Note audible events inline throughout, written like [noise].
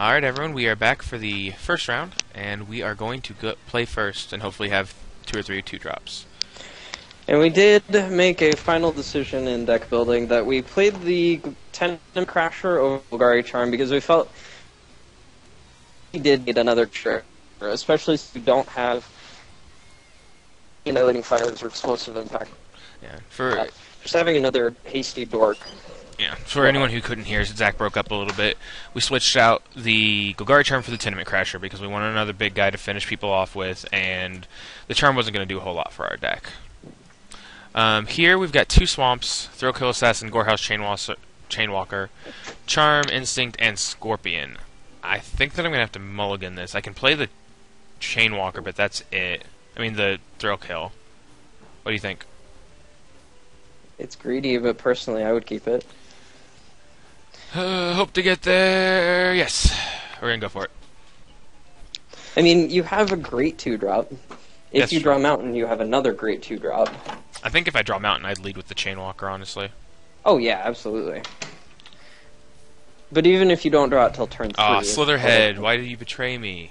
Alright, everyone, we are back for the first round, and we are going to go play first and hopefully have two or three two drops. And we did make a final decision in deck building that we played the Tenement Crasher over Golgari Charm because we felt we did need another trigger, especially if you don't have annihilating fires or explosive impact. Yeah, for Uh, just having another hasty dork. Yeah, for anyone who couldn't hear, Zach broke up a little bit. We switched out the Golgari Charm for the Tenement Crasher because we wanted another big guy to finish people off with, and the Charm wasn't going to do a whole lot for our deck. Um, here we've got two swamps: Thrillkill Assassin, Gorehouse Chainwalker, Chainwalker, Charm, Instinct, and Scorpion. I think that I'm gonna have to mulligan this. I can play the Chainwalker, but that's it. I mean the Thrill Kill. What do you think? It's greedy, but personally, I would keep it. Uh, hope to get there. Yes, we're gonna go for it. I mean, you have a great two drop. If That's you true. draw Mountain, you have another great two drop. I think if I draw Mountain, I'd lead with the Chainwalker. Honestly. Oh yeah, absolutely. But even if you don't draw it till turn three. Ah, it's Slitherhead, why did you betray me?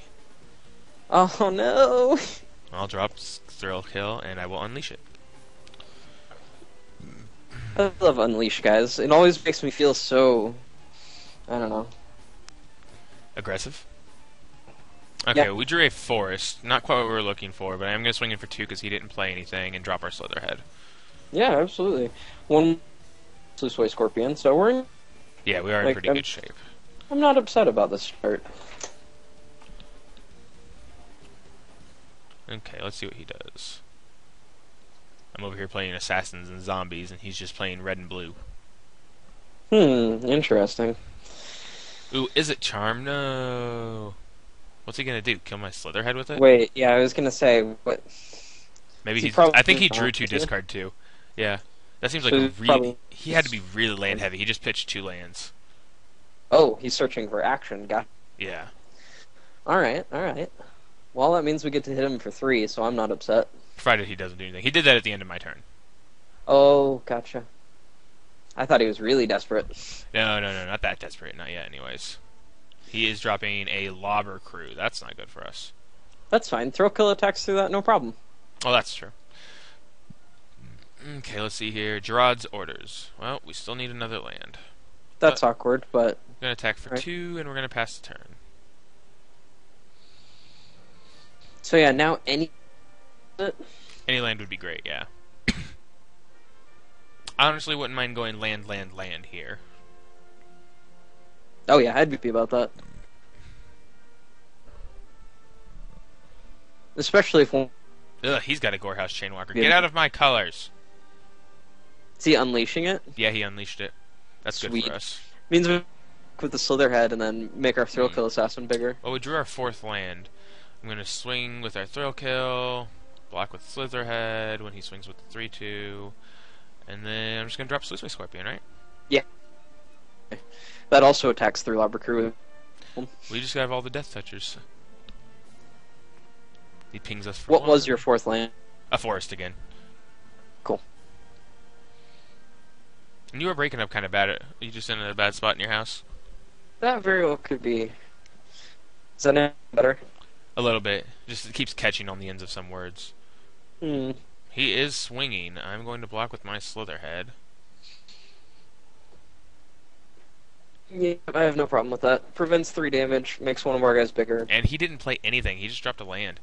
Oh no! [laughs] I'll drop Thrill Kill, and I will unleash it. I love Unleash, guys. It always makes me feel so. I don't know. Aggressive. Okay, we drew a forest. Not quite what we were looking for, but I am going to swing in for two because he didn't play anything and drop our Slitherhead. Yeah, absolutely. One Sluice Way Scorpion, so we're. In, Yeah, we are in Like, pretty um, good shape. I'm not upset about this start. Okay, let's see what he does. I'm over here playing assassins and zombies, and he's just playing red and blue. Hmm, interesting. Ooh, is it charm? No. What's he gonna do? Kill my Slitherhead with it? Wait, yeah, I was gonna say, what? Maybe he he's. probably I think he drew two discard too. Yeah, that seems like So really. probably- He had to be really land heavy. He just pitched two lands. Oh, he's searching for action. Got. Yeah. Alright, alright. Well, that means we get to hit him for three, so I'm not upset. Provided he doesn't do anything. He did that at the end of my turn. Oh, gotcha. I thought he was really desperate. No, no, no, not that desperate. Not yet, anyways. He is dropping a lobber crew. That's not good for us. That's fine. Thrill kill attacks through that, no problem. Oh, that's true. Mm, okay, let's see here. Jarad's orders. Well, we still need another land. That's awkward, but We're gonna attack for Right. two, and we're gonna pass the turn. so yeah. Now any Any land would be great. Yeah. [coughs] [coughs] [coughs] Honestly wouldn't mind going land, land, land here. Oh yeah, I'd be about that. Especially if one Ugh, he's got a Gorehouse Chainwalker. Get out of my colors. is he unleashing it. Yeah, he unleashed it. That's good for us. Means we with the Slitherhead and then make our Thrill Hmm. kill assassin bigger. Well, we drew our fourth land. I'm gonna swing with our thrill kill, block with Slitherhead when he swings with the three two, and then I'm just gonna drop Sluiceway Scorpion, right? Yeah. That also attacks through Lobber Crew. We just have all the Death Touchers. He pings us for What was your fourth land? a forest again? Cool. And you were breaking up kind of bad. You just in a bad spot in your house? That very well could be. Is that any better? A little bit. Just it keeps catching on the ends of some words. Hmm. He is swinging. I'm going to block with my Slitherhead. Yeah, I have no problem with that. Prevents three damage, makes one of our guys bigger. And he didn't play anything. He just dropped a land.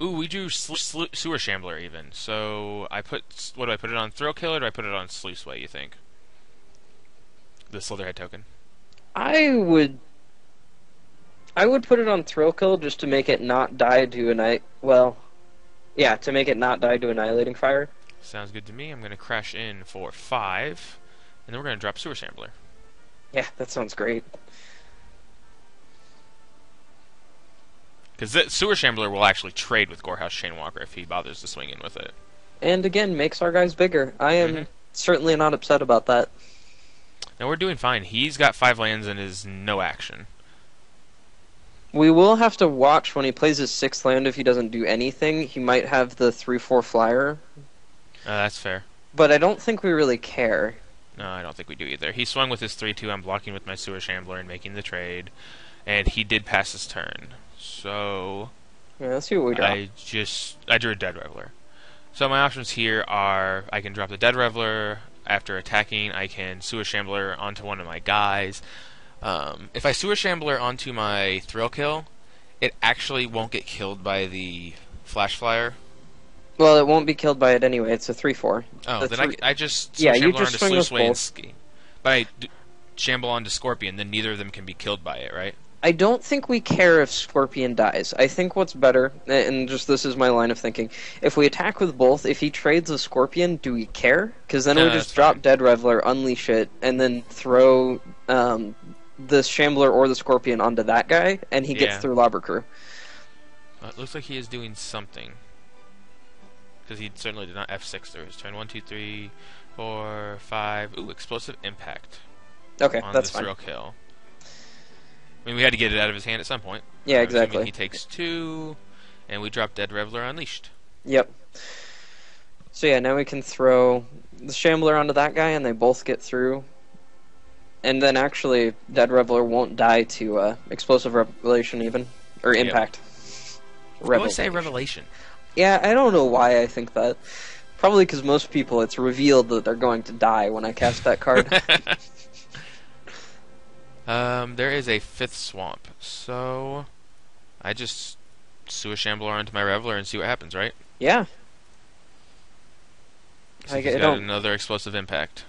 Ooh, we drew Sewer Shambler even. So I put. What do I put it on? Thrill Killer or do I put it on Sluiceway, you think? The Slitherhead token. I would. I would put it on thrill kill just to make it not die to annihilate. Well, yeah, to make it not die to annihilating fire. Sounds good to me. I'm going to crash in for five. And then we're going to drop Sewer Shambler. Yeah, that sounds great. Because Sewer Shambler will actually trade with Gorehouse Chainwalker if he bothers to swing in with it. And again, makes our guys bigger. I am Mhm. certainly not upset about that. Now we're doing fine. He's got five lands and is no action. We will have to watch when he plays his sixth land if he doesn't do anything. He might have the 3 4 flyer, Uh, that's fair. but I don't think we really care. No, I don't think we do either. He swung with his 3 2. I'm blocking with my Sewer Shambler and making the trade. and he did pass his turn. So Yeah, let's see what we draw. I just I drew a Dead Reveler. So my options here are I can drop the Dead Reveler after attacking. I can Sewer Shambler onto one of my guys. Um, if I Sewer Shambler onto my Thrill Kill, it actually won't get killed by the Flash Flyer. Well, it won't be killed by it anyway. It's a three-four. Oh, The then three- I, I just Yeah, you just onto swing with Sluiceway and. Ski. But I d- Shamble onto Scorpion, then neither of them can be killed by it, right? I don't think we care if Scorpion dies. I think what's better, and just this is my line of thinking, if we attack with both, if he trades a Scorpion, do we care? Because then No, we just drop. Dead Reveler, unleash it, and then throw um, the Shambler or the Scorpion onto that guy, and he gets Yeah. through Lobber Crew. Well, it looks like he is doing something. Because he certainly did not F6 through his turn. One, two, three, four, five. Ooh, explosive impact Okay, on that's the fine. kill. I mean, we had to get it out of his hand at some point. Yeah, exactly. He takes two, and we drop Dead Reveler Unleashed. Yep. So yeah, now we can throw the Shambler onto that guy, and they both get through. And then actually, Dead Reveler won't die to uh, Explosive Revelation even or Yep. Impact. I always say Revelation. Yeah, I don't know why I think that. Probably because most people, it's revealed that they're going to die when I cast that card. [laughs] um, there is a fifth swamp, so I just sue a Shambler onto my Reveler and see what happens, right? yeah. So I he's get- got don't- another explosive impact.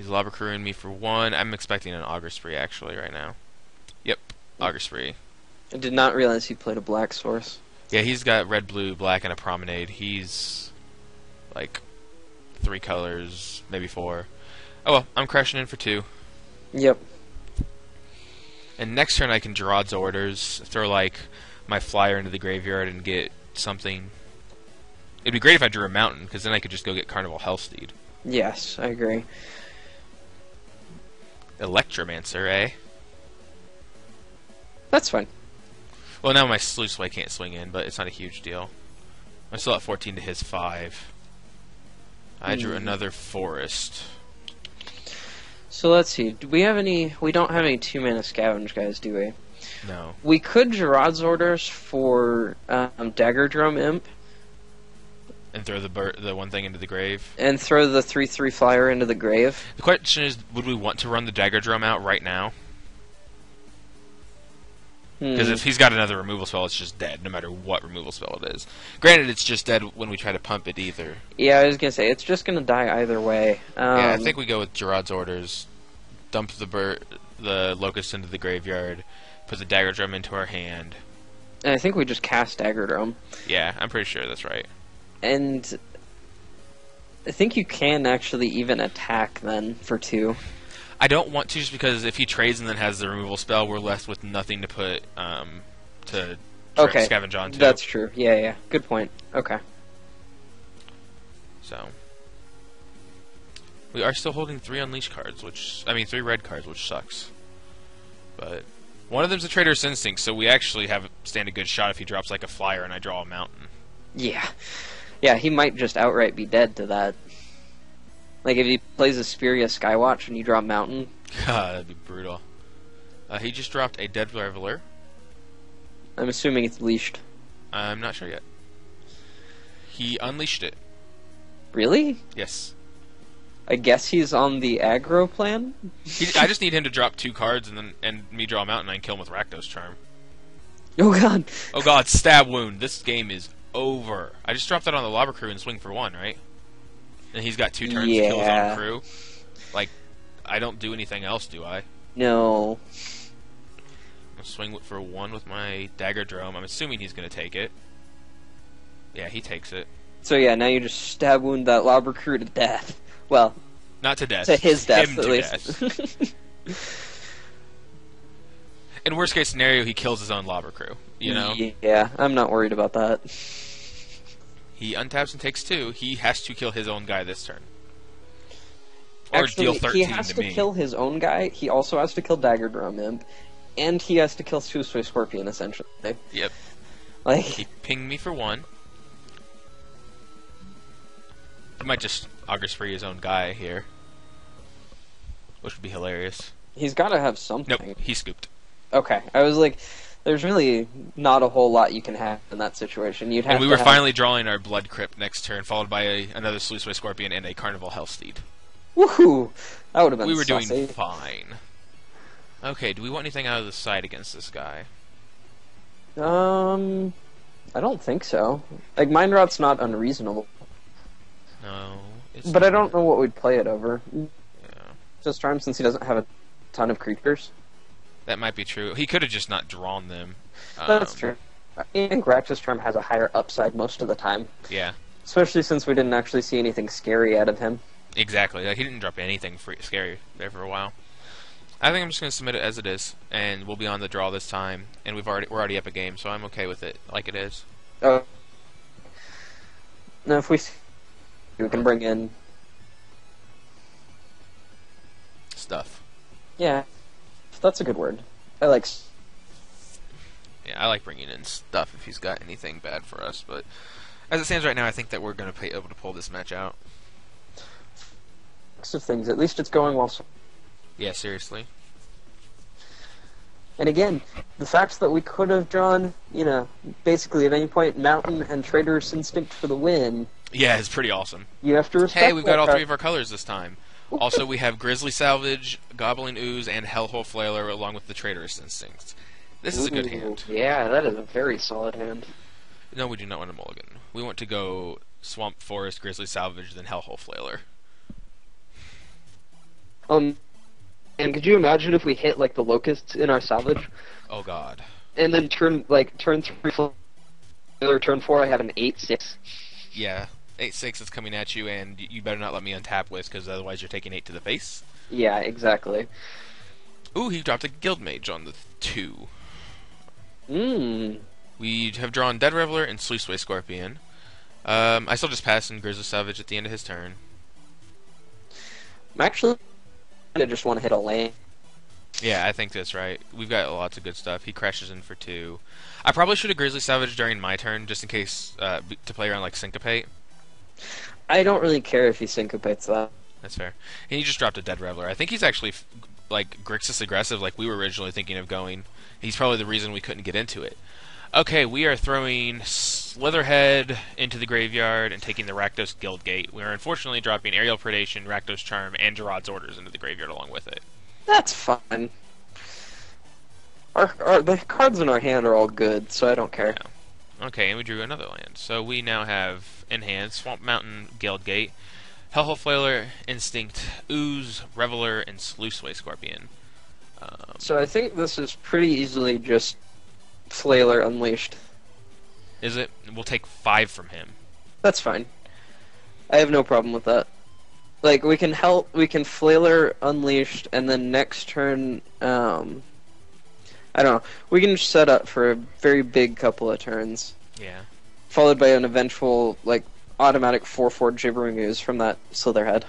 He's lobber crewing me for one. I'm expecting an Augur Spree actually right now. Yep, Augur Spree. I did not realize he played a black source. Yeah, he's got red, blue, black, and a promenade. He's like three colors, maybe four. Oh well, I'm crashing in for two. Yep. And next turn I can Jarad's orders, throw like my flyer into the graveyard and get something. It'd be great if I drew a mountain, because then I could just go get Carnival Hellsteed. Yes, I agree. Electromancer, eh? That's fine. Well, now my Sluiceway can't swing in, but it's not a huge deal. I'm still at 14 to his 5. I drew Hmm. another Forest. So let's see. Do we have any? We don't have any two mana scavenge guys, do we? No. We could Jarad's orders for um, Daggerdrome Imp And throw the bir- the one thing into the grave. and throw the three three flyer into the grave. The question is, would we want to run the Daggerdrome out right now? Because Hmm. if he's got another removal spell, it's just dead, no matter what removal spell it is. Granted, it's just dead when we try to pump it either. Yeah, I was gonna say it's just gonna die either way. Um, yeah, I think we go with Jarad's orders. Dump the bir- the locust into the graveyard. Put the daggerdrome into our hand. and I think we just cast Daggerdrome, Yeah, I'm pretty sure that's right. And I think you can actually even attack then for two. I don't want to just because if he trades and then has the removal spell, we're left with nothing to put um to Okay, scavenge onto. That's true. Yeah, yeah. Good point. Okay. So we are still holding three unleash cards, which I mean three red cards, which sucks. But one of them's a Trader's Instinct, so we actually have stand a good shot if he drops like a flyer and I draw a mountain. Yeah. Yeah, he might just outright be dead to that. Like if he plays a Spiria Skywatch and you draw Mountain. [laughs] God, that'd be brutal. Uh, he just dropped a Dead Reveler. I'm assuming it's leashed. I'm not sure yet. He unleashed it. Really? Yes. I guess he's on the aggro plan. He, I just [laughs] need him to drop two cards and then and me draw a mountain and I can kill him with Rakdos Charm. Oh god. Oh god, stab wound. This game is over. I just dropped that on the lobber crew and swing for one, right? And he's got two turns to kill his own crew. Like, I don't do anything else, do I? No. I'll swing for one with my daggerdrome. I'm assuming he's gonna take it. Yeah, he takes it. So yeah, now you just stab wound that lobber crew to death. Well, Not to death. to his death him at to least. [laughs] In worst case scenario, he kills his own lobber crew. You know, Yeah, I'm not worried about that. he untaps and takes two. He has to kill his own guy this turn, or Actually, he has to, to, me. kill his own guy. He also has to kill Daggerdrome Imp, and he has to kill Suicide Scorpion. Essentially, Yep. like He pinged me for one. He might just Augur Spree his own guy here, which would be hilarious. He's got to have something. Nope, he scooped. Okay, I was like, there's really not a whole lot you can have in that situation. You'd have. And we were have- finally drawing our Blood Crypt next turn, followed by a, another Sluiceway Scorpion and a Carnival Hellsteed. Woohoo! That would have been. We were doing fine. Okay, do we want anything out of the side against this guy? Um, I don't think so. Like Mind Rot's not unreasonable, No. It's but I don't know what we'd play it over. Yeah. Just Charm since he doesn't have a ton of creatures. That might be true. He could have just not drawn them. That's Um, true. I think Rakdos Charm has a higher upside most of the time, Yeah, especially since we didn't actually see anything scary out of him. exactly. Like he didn't drop anything free, scary there for a while. I think I'm just gonna submit it as it is, and we'll be on the draw this time. And we've already we're already up a game, so I'm okay with it like it is. Oh. Now, if we see, we can bring in, Stuff. yeah, that's a good word. I like. Yeah, I like bringing in stuff if he's got anything bad for us. But as it stands right now, I think that we're gonna be able to pull this match out. of things. At least it's going well. Yeah, seriously. And again, the fact that we could have drawn, you know, basically at any point Mountain and Traitorous Instinct for the win, Yeah, it's pretty awesome. you have to respect. Hey, we've got all three of our colors this time. [laughs] Also, we have Grisly Salvage, Gobbling Ooze, and Hellhole Flailer, along with the Traitorous Instincts. This is a good hand. Yeah, that is a very solid hand. No, we do not want a mulligan. We want to go Swamp Forest, Grisly Salvage, then Hellhole Flailer. Um, and could you imagine if we hit like the locusts in our salvage, [laughs] Oh god. and then turn like turn three, or turn four, I have an eight six. Yeah. 8 6 is coming at you, and you better not let me untap with, because otherwise you're taking 8 to the face. Yeah, exactly. Ooh, he dropped a Guild Mage on the 2. Mmm. We have drawn Dead Reveler and Sluiceway Scorpion. Um, I still just pass in Grisly Salvage at the end of his turn. I'm actually, I just want to hit a lane. Yeah, I think that's right. We've got lots of good stuff. He crashes in for two. I probably should have Grisly Salvage during my turn, just in case uh, to play around like Syncopate. I don't really care if he syncopates that. That's fair. And he just dropped a Dead Reveler. I think he's actually like Grixis aggressive, like we were originally thinking of going. He's probably the reason we couldn't get into it. Okay, we are throwing Slitherhead into the graveyard and taking the Rakdos Guildgate. We are unfortunately dropping Aerial Predation, Rakdos Charm, and Jarad's Orders into the graveyard along with it. That's fine. Our, our the cards in our hand are all good, so I don't care. Okay, and we drew another land. So we now have in hand Swamp Mountain Guildgate, Hellhole Flailer, Instinct, Ooze, Reveler, and Sluiceway Scorpion. Um, So I think this is pretty easily just Flailer Unleashed. is it? We'll take five from him. That's fine. I have no problem with that. Like we can help, we can Flailer Unleashed, and then next turn, um, I don't know. We can set up for a very big couple of turns, Yeah. followed by an eventual like automatic four four gibbering ooze from that Slitherhead.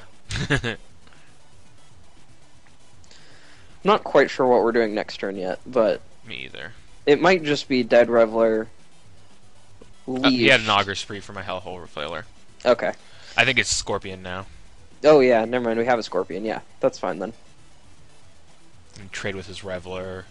[laughs] Not quite sure what we're doing next turn yet, but Me either. it might just be Dead Reveler. Uh, he had an. Augur Spree for my Hellhole Flailer. Okay. I think it's Scorpion now. Oh yeah, never mind. We have a Scorpion. Yeah, that's fine then. And trade with his Reveler.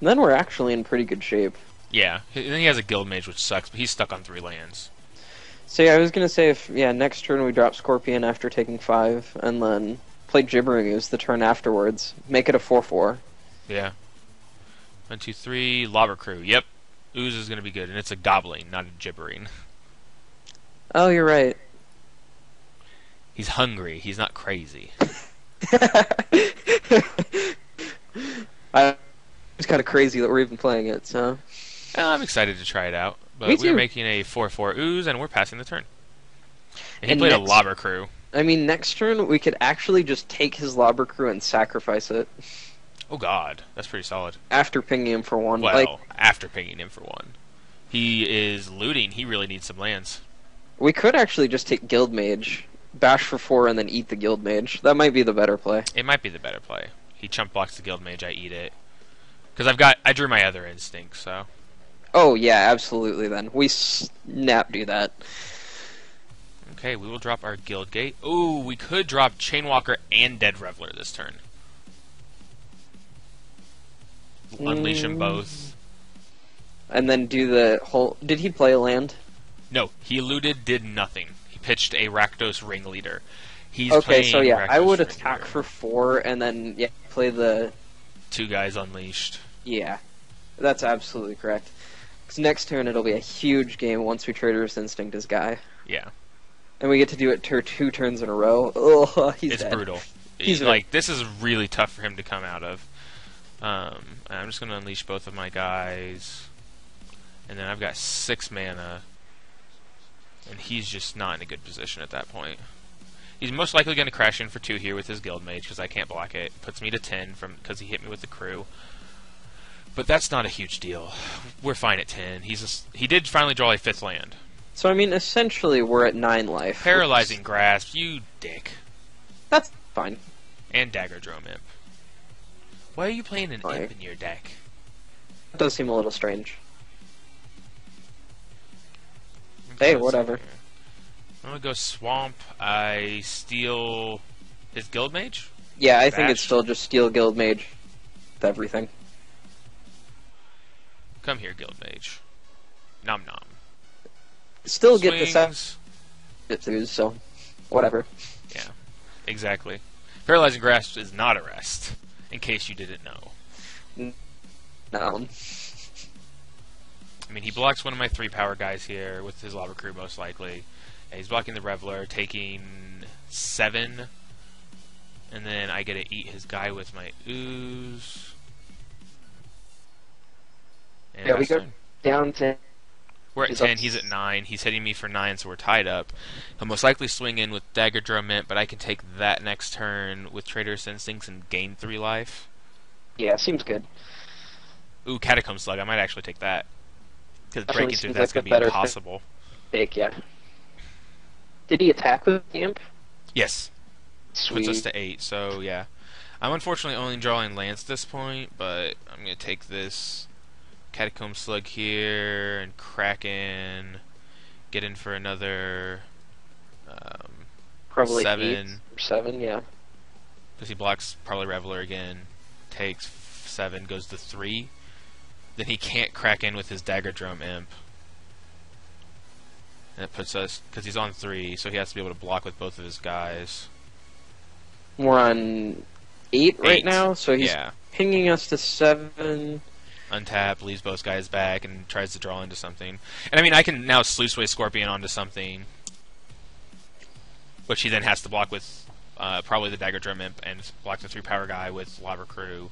And then we're actually in pretty good shape. Yeah. And then he has a Guild Mage, which sucks, but he's stuck on three lands. So yeah, I was gonna say if yeah, next turn we drop Scorpion after taking five, and then play Gibbering Ooze the turn afterwards. Make it a four four. Yeah. One, two, three. Lobber Crew. Yep. Ooze is going to be good, and it's a Gobbling, not a Gibbering. Oh, you're right. He's hungry. He's not crazy. [laughs] I it's kind of crazy that we're even playing it. So Uh, I'm excited to try it out. But we're making a 4-4 ooze, and we're passing the turn. And he And played a next- lobber crew. I mean, next turn we could actually just take his Lobber Crew and sacrifice it Oh god, that's pretty solid. after pinging him for one. Well, Like after pinging him for one. He is looting. He really needs some lands. we could actually just take Guild Mage, bash for four, and then eat the Guild Mage. That might be the better play. It might be the better play. He chump blocks the guild mage. I eat it because I've got I drew my other instinct. So Oh yeah, absolutely. Then we snap do that. Okay, we will drop our guild gate. Ooh, we could drop Chainwalker and Dead Reveler this turn. Unleash them Mm. both. And then do the whole. Did he play a land? No, he looted, did nothing. He pitched a Rakdos Ringleader. He's okay, so yeah, I Rakdos would Ringleader. attack for four and then yeah play the two guys unleashed. yeah. That's absolutely correct. 'Cause next turn it'll be a huge game once we trade Traitorous Instinct as guy, Yeah, and we get to do it tur two turns in a row. [laughs] Oh, he's it's dead. brutal. He's He's like this is really tough for him to come out of. Um, I'm just gonna unleash both of my guys, and then I've got six mana, and he's just not in a good position at that point. He's most likely going to crash in for two here with his guild mage because I can't block it. Puts me to ten from because he hit me with the crew. But that's not a huge deal. We're fine at ten. He's a he did finally draw a fifth land. So I mean, essentially we're at nine life. which Paralyzing grasp, you dick, That's fine. and daggerdrome imp. Why are you playing an Like- imp in your deck? That does seem a little strange. Hey, whatever. I'm gonna go swamp. I steal his guild mage. Yeah, I think it's still just steal guild mage. with Everything. Come here, guild mage. Nom nom. Still get the Swings. set so whatever. Yeah, exactly. Paralyzing grasp is not a rest. In case you didn't know. No. I mean, he blocks one of my three power guys here with his lobber crew, most likely. And he's blocking the Reveler, taking seven. And then I get to eat his guy with my ooze. And Yeah, we go-. Down to We're at he's up 10, he's at 9. He's hitting me for 9, so we're tied up. He'll most likely swing in with Daggerdrome Imp, but I can take that next turn with Traitorous Instincts and gain 3 life. yeah, seems good. Ooh, Catacomb Slug. I might actually take that. Because breaking through that's like going to be impossible. Big, yeah. Did he attack with the imp? Yes. Sweet. Puts us to 8, so yeah. I'm unfortunately only drawing lands at this point, but I'm going to take this Catacomb Slug here and Kraken. Get in for another. Um, Probably seven. eight seven, yeah. because he blocks probably Reveler again, takes f- seven, goes to three. Then he can't crack in with his Daggerdrome Imp. And it puts us because he's on three, so he has to be able to block with both of his guys. We're on eight right now, so he's yeah, pinging us to seven. untap, leaves both guys back, and tries to draw into something. And I mean, I can now sluice away Scorpion onto something, which he then has to block with uh, probably the Daggerdrome Imp and block the three power guy with Lobber Crew.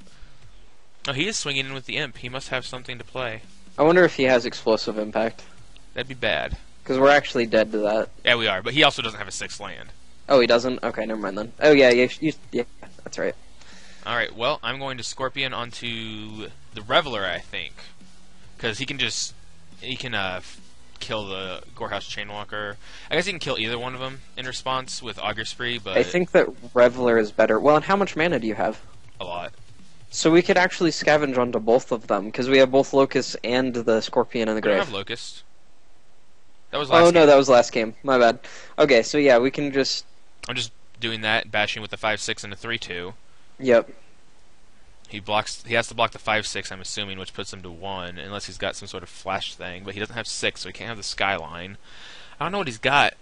Oh, he is swinging in with the Imp. He must have something to play. I wonder if he has explosive impact. That'd be bad. Because we're actually dead to that. Yeah, we are, but he also doesn't have a sixth land. Oh, he doesn't? Okay, never mind then. Oh, yeah, yeah, you, yeah that's right. All right, well, I'm going to Scorpion onto the Reveler, I think, because he can just he can uh, f- kill the Gorehouse Chainwalker. I guess he can kill either one of them in response with Augur Spree, but I think that Reveler is better. Well, and how much mana do you have? a lot. So we could actually scavenge onto both of them, because we have both Locust and the Scorpion in the We don't have Locust. That was oh, last. Oh, game. no, that was last game. My bad. Okay, so yeah, we can just. I'm just doing that, bashing with the five six and the three two. Yep. He blocks. He has to block the five six. I'm assuming, which puts him to one, unless he's got some sort of flash thing. But he doesn't have six, so he can't have the skyline. I don't know what he's got.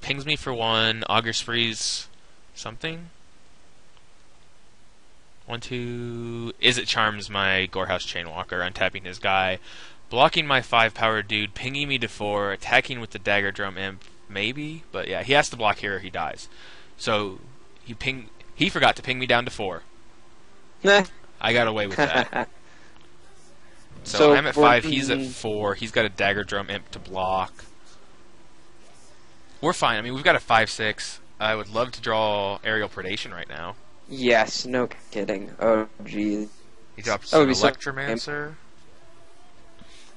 Pings me for one. Augur sprees something. One two. Is it charms my Gorehouse Chainwalker, untapping his guy, blocking my five power dude, pinging me to four, attacking with the daggerdrome imp, maybe. But yeah, he has to block here or he dies. So he ping. He forgot to ping me down to four. Nah. [laughs] I got away with that. [laughs] So, So I'm at five. He's at four. He's got a daggerdrome imp to block. We're fine. I mean, we've got a five six. I would love to draw aerial predation right now. yes, no kidding. Oh, jeez. He drops would an be so-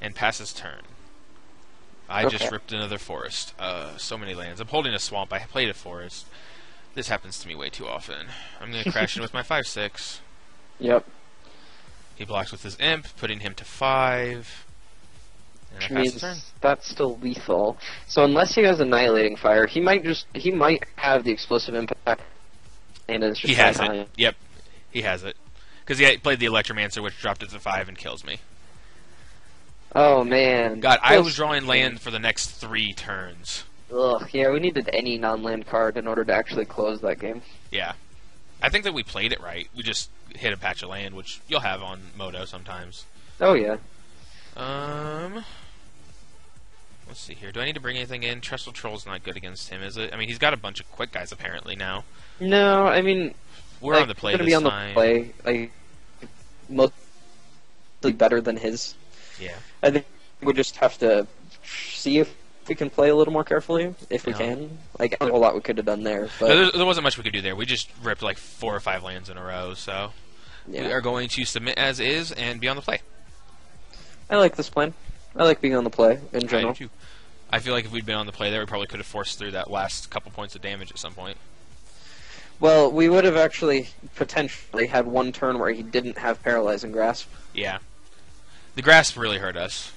and passes turn. I just ripped another forest. Uh, so many lands. I'm holding a swamp. I played a forest. This happens to me way too often. I'm gonna crash in [laughs] with my five six. Yep. He blocks with his imp, putting him to five. And I which pass means turn. that's still lethal. So unless he has annihilating fire, he might just he might have the explosive impact, and it's just He has it. Yep, he has it. Because he played the Electromancer, which dropped it to five and kills me. Oh man, God, I was drawing land for the next three turns. Ugh, yeah, we needed any non-land card in order to actually close that game. Yeah. I think that we played it right. We just hit a patch of land, which you'll have on Moto sometimes. Oh yeah. Um, let's see here. Do I need to bring anything in? Trestle Troll's not good against him, is it? I mean, he's got a bunch of quick guys apparently now. No, I mean We're like, on the play Gonna this be on time. the play, like mostly better than his. Yeah. I think we just have to see if we can play a little more carefully, if we Yeah. can. Like a lot we could have done there, but No, there, there wasn't much we could do there. We just ripped like four or five lands in a row, so yeah. we are going to submit as is and be on the play. I like this plan. I like being on the play in I general. too. I feel like if we'd been on the play there, we probably could have forced through that last couple points of damage at some point. Well, we would have actually potentially had one turn where he didn't have paralyzing grasp. Yeah. The grasp really hurt us.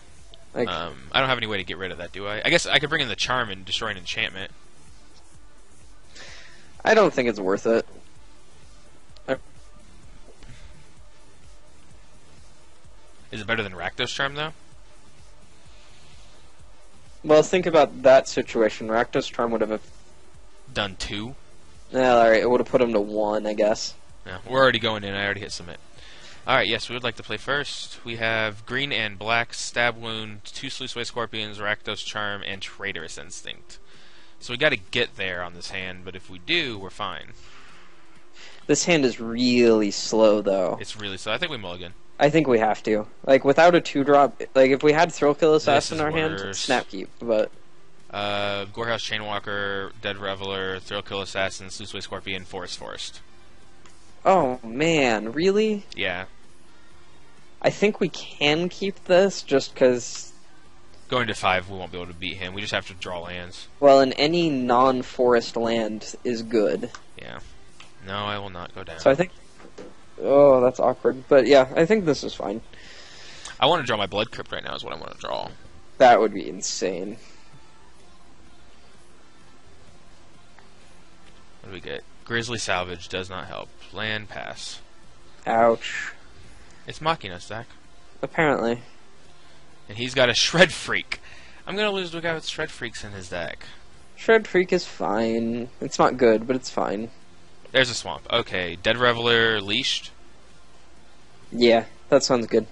Like Um, I don't have any way to get rid of that, do I? I guess I could bring in the charm and destroy an enchantment. I don't think it's worth it. Is it better than Rakdos charm though? Well, think about that situation. Rakdos Charm would have. Done two. Yeah, all right. It would have put him to one, I guess. Yeah, we're already going in. I already hit submit. All right, yes, we would like to play first. We have green and black stab wound, two sluiceway scorpions, Rakdos charm, and traitorous instinct. So we got to get there on this hand, but if we do, we're fine. This hand is really slow, though. It's really slow. I think we mulligan. I think we have to. Like without a two drop, like if we had Thrill Kill Assassin in our hand, snap keep. But Uh, Gorehouse Chainwalker, Dead Reveler, Thrill Kill Assassin, Sluiceway Scorpion, Forest Forest. oh man, really? Yeah, I think we can keep this just because. going to five, we won't be able to beat him. We just have to draw lands. Well, in any non-forest land is good. Yeah. No, I will not go down. So I think. Oh, that's awkward. But yeah, I think this is fine. I want to draw my Blood Crypt right now. Is what I want to draw. That would be insane. What do we get? Grisly Salvage does not help. Land pass. Ouch. It's mocking us, Zach. Apparently. And he's got a Shred Freak. I'm gonna lose to a guy with Shred Freaks in his deck. Shred Freak is fine. It's not good, but it's fine. There's a swamp. Okay, Dead Reveler leashed. Yeah, that sounds good.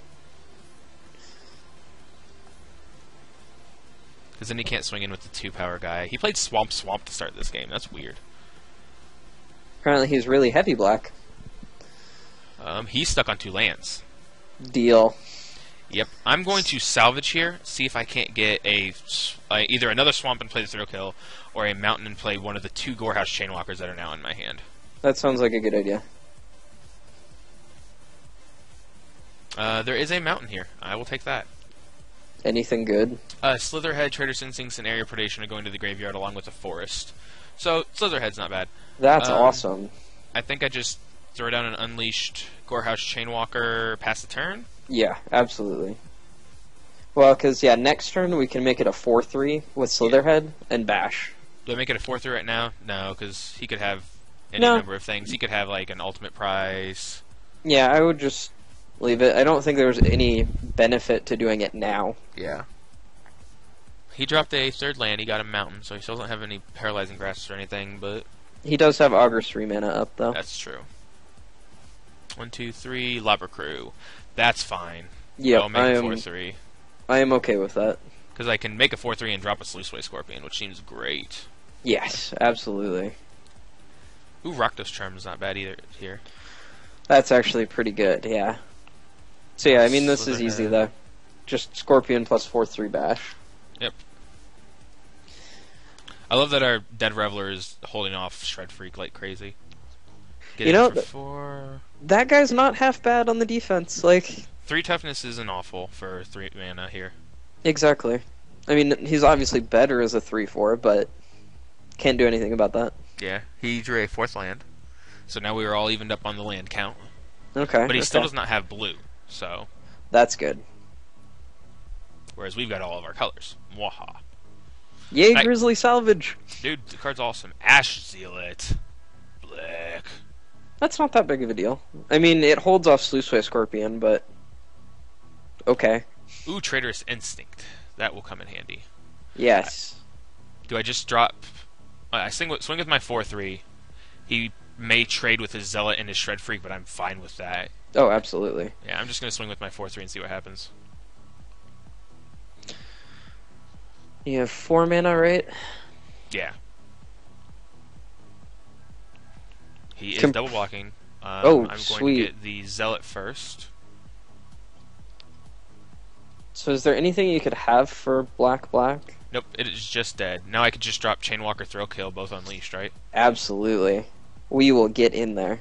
Because then he can't swing in with the two power guy. He played Swamp Swamp to start this game. That's weird. Apparently he's really heavy black. Um, he's stuck on two lands. Deal. Yep. I'm going to salvage here, see if I can't get a uh, either another swamp and play the thrill kill, or a mountain and play one of the two Gorehouse Chainwalkers that are now in my hand. That sounds like a good idea. Uh, there is a mountain here. I will take that. Anything good? Uh, Slitherhead, Trader's Instincts, and Aerial Predation are going to the graveyard along with the forest. So Slitherhead's not bad. That's Um, awesome. I think I just throw down an unleashed Gorehouse Chainwalker, pass the turn. Yeah, absolutely. Well, because, yeah, next turn we can make it a 4 3 with Slitherhead and Bash. Do I make it a 4 3 right now? No, because he could have any No. number of things. He could have like an ultimate prize. Yeah, I would just leave it. I don't think there's any benefit to doing it now. Yeah. He dropped a third land. He got a mountain, so he still doesn't have any paralyzing grasps or anything. But He does have Augur's 3 mana up, though. that's true. One, two, three. Lobber Crew. That's fine. Yeah, I'll make I a am, four three I am okay with that. because I can make a four three and drop a Sluiceway Scorpion, which seems great. Yes, absolutely. Ooh, Rakdos Charm is not bad either here. That's actually pretty good, yeah. So, yeah, I mean, this is easy, though. Just Scorpion plus 4 3 Bash. Yep. I love that our Dead Reveler is holding off Shred Freak like crazy. Get You know, for four. That guy's not half bad on the defense. Like, Three toughness isn't awful for three mana here. exactly. I mean, he's obviously better as a 3 4, but can't do anything about that. Yeah, he drew a fourth land. So now we are all evened up on the land count. Okay. But he still does not have blue. So That's good. whereas we've got all of our colors. Mwaha. Yay, I- Grisly Salvage! Dude, the card's awesome. Ash Zealot. Black. That's not that big of a deal. I mean, it holds off Sluiceway Scorpion, but okay. Ooh, Traitorous Instinct. That will come in handy. Yes. Do I just drop? I swing with, swing with my four three. He may trade with his zealot and his shred freak, but I'm fine with that. Oh, absolutely. Yeah, I'm just gonna swing with my four three and see what happens. You have four mana, right? Yeah. He is Com- double blocking. Um, Oh, I'm going sweet. to get the zealot first. So, is there anything you could have for black black? Nope, it is just dead. Now I could just drop Chainwalker, Thrill Kill, both unleashed, right? Absolutely. We will get in there.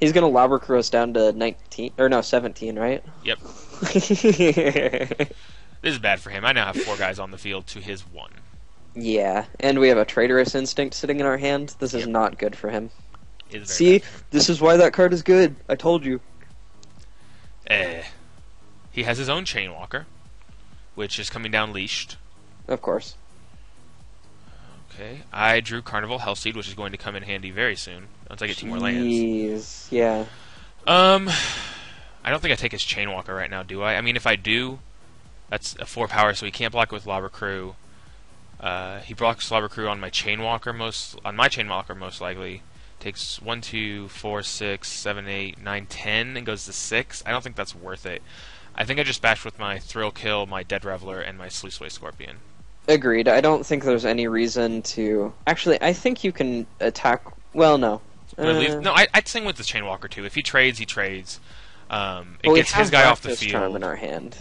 He's gonna Lobber Crew us down to nineteen or no seventeen, right? Yep. [laughs] This is bad for him. I now have four guys on the field to his one. Yeah, and we have a traitorous instinct sitting in our hand. This is Yep. not good for him. It is very See, bad this is why that card is good. I told you. Eh. He has his own Chainwalker, which is coming down leashed. Of course. Okay. I drew Carnival Hellsteed, which is going to come in handy very soon once I get two more lands. Jeez. Yeah. Um, I don't think I take his Chainwalker right now, do I? I mean, if I do, that's a four power, so he can't block with Lobber Crew. Uh, he blocks Lobber Crew on my Chainwalker most on my Chainwalker most likely. Takes one, two, four, six, seven, eight, nine, ten, and goes to six. I don't think that's worth it. I think I just bashed with my Thrill Kill, my Dead Reveler, and my Sluiceway Scorpion. Agreed. I don't think there's any reason to. Actually, I think you can attack. Well, no. Uh, no, I, I'd sing with the Chainwalker too. If he trades, he trades. Um, it but we gets his guy off the Rakdos Charm field. in our hand,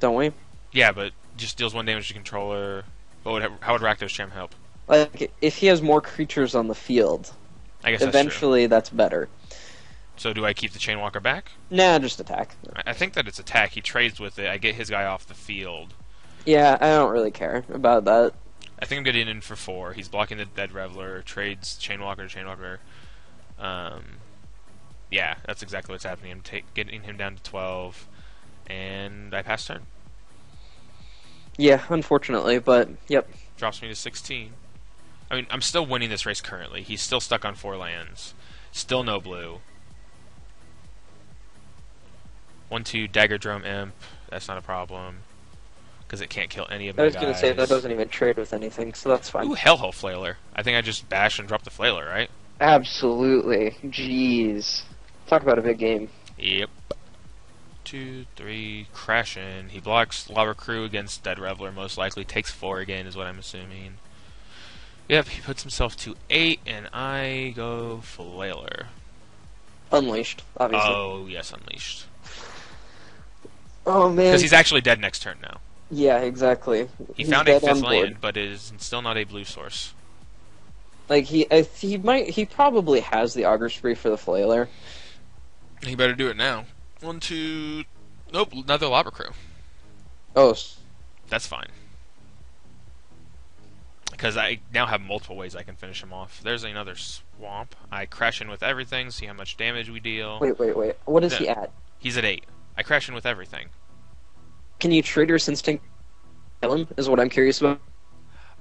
don't we? Yeah, but just deals one damage to controller. What would, how would Rakdos Charm help? Like, if he has more creatures on the field, I guess eventually that's better. So do I keep the Chainwalker back? Nah, just attack. I, think that it's attack. He trades with it. I get his guy off the field. Yeah, I don't really care about that. I think I'm getting in for four. He's blocking the Dead Reveler. Trades Chainwalker to Chainwalker. Um, yeah, that's exactly what's happening. I'm take, getting him down to twelve, and I pass turn. Yeah, unfortunately, but yep. drops me to 16. I mean, I'm still winning this race currently. He's still stuck on four lands. Still no blue. One, two, Daggerdrome Imp. That's not a problem. Because it can't kill any of my I was gonna say that doesn't even trade with anything, so that's fine. Ooh, Hellhole Flailer. I think I just bash and drop the Flailer, right? Absolutely. Jeez. Talk about a big game. Yep. Two, three, crashing. He blocks Lobber Crew against Dead Reveler, most likely. Takes four again, is what I'm assuming. Yep, he puts himself to eight, and I go Flailer. Unleashed, obviously. Oh, yes, Unleashed. oh man. Because he's actually dead next turn now. Yeah, exactly. He He's found a fifth land, but is still not a blue source. Like he, I, he might, he probably has the Augur Spree for the flailer. He better do it now. One, two. Nope, another Lobber Crew. Oh, That's fine. Because I now have multiple ways I can finish him off. There's another swamp. I crash in with everything, see how much damage we deal. wait, wait, wait. What is he at? He's at 8. I crash in with everything. Can you Trader's Instinct kill him? Is what I'm curious about.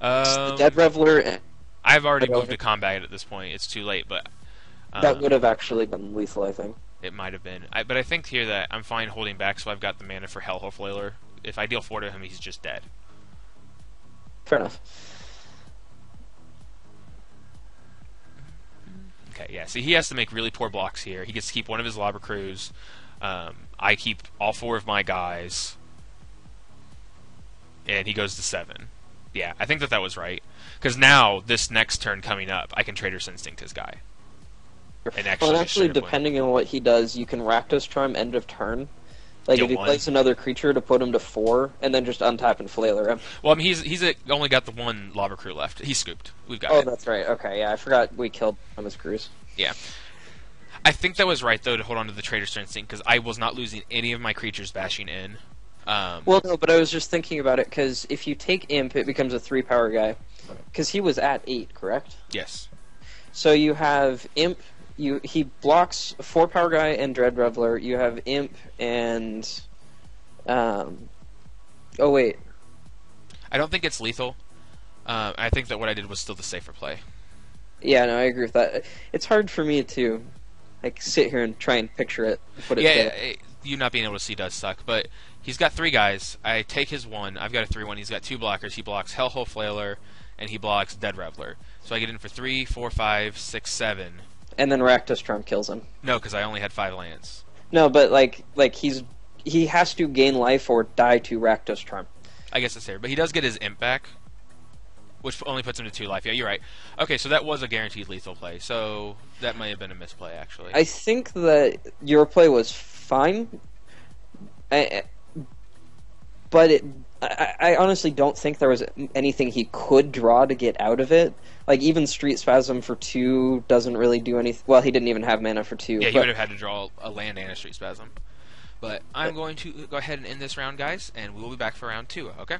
It's the Um, Dead Reveler, and I've already moved to combat at this point. It's too late, but. Uh, that would have actually been lethal, I think. It might have been. I, but I think here that I'm fine holding back, so I've got the mana for Hellhole Flailer. If I deal 4 to him, he's just dead. Fair enough. Okay, yeah. See, he has to make really poor blocks here. He gets to keep one of his Lobber Crews. Um, I keep all four of my guys. And he goes to 7. Yeah, I think that that was right. Because now, this next turn coming up, I can Trader's Instinct his guy. And actually, Well, actually, straight up win. depending on what he does, you can Rakdos Charm end of turn. Like if he one. plays another creature to put him to four, and then just untap and flailer him. Well, I mean, he's he's uh only got the one lobber Crew left. He's scooped. We've got Oh, it. that's right. Okay, yeah, I forgot we killed Thomas Cruz. Yeah. I think that was right though to hold on to the Trader's Instinct because I was not losing any of my creatures bashing in. Um, Well, no, but I was just thinking about it because if you take Imp, it becomes a three power guy. Because he was at eight, correct? yes. So you have Imp. You he blocks four power guy and Dread Reveler. You have Imp and Um, oh wait, I don't think it's lethal. Um, I think that what I did was still the safer play. yeah, no, I agree with that. It's hard for me to like sit here and try and picture it. What it yeah, you not being able to see does suck, but he's got three guys. I take his one. I've got a three-one. He's got two blockers. He blocks Hellhole Flailer, and he blocks Dead Reveler. So I get in for three, four, five, six, seven. And then Rakdos Charm kills him. No, because I only had five lands. No, but like like he's he has to gain life or die to Rakdos Charm. I guess that's fair. But he does get his imp back, which only puts him to two life. Yeah, you're right. Okay, so that was a guaranteed lethal play. So that might have been a misplay, actually. I think that your play was fine, I, I- but it. I, I honestly don't think there was anything he could draw to get out of it. Like even Street Spasm for two doesn't really do anything. Well, he didn't even have mana for two. yeah, he would have had to draw a land and a Street Spasm. But I'm uh, going to go ahead and end this round, guys, and we will be back for round two. Okay.